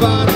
para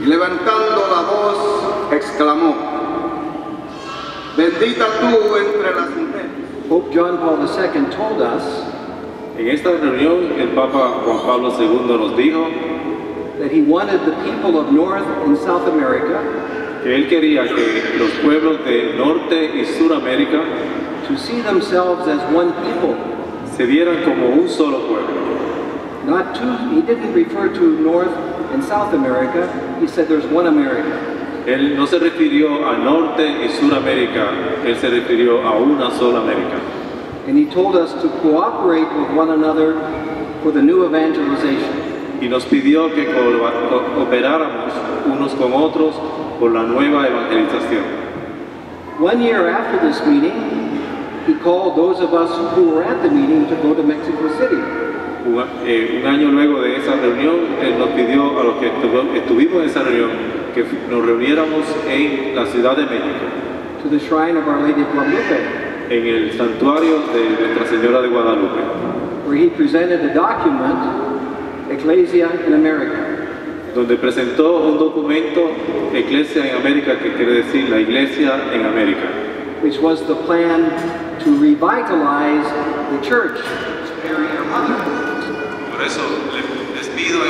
y levantando la voz exclamó, bendita tú entre las mujeres. Pope John Paul II told us En esta reunión el Papa Juan Pablo II nos dijo that he wanted the people of North and South America que él quería que los pueblos de Norte y Suramérica to see themselves as one people. se vieran como un solo pueblo. Not two, he didn't refer to North and South America, he said there's one America. Él no se refirió a Norte y Suramérica, él se refirió a una sola América. And he told us to cooperate with one another for the new evangelization. Y nos pidió que co- co- cooperáramos unos con otros por la nueva evangelización. One year after this meeting, he called those of us who were at the meeting to go to Mexico City. Un, eh, un año luego de esa reunión, él nos pidió a los que estuvimos en esa reunión que nos reuniéramos en la Ciudad de México, to the shrine of Our Lady of Guadalupe, en el santuario de Nuestra Señora de Guadalupe, where he presented a document, Ecclesia in America, donde presentó un documento, Iglesia en América, que quiere decir la Iglesia en América, which was the plan to revitalize the church. Por eso le- les pido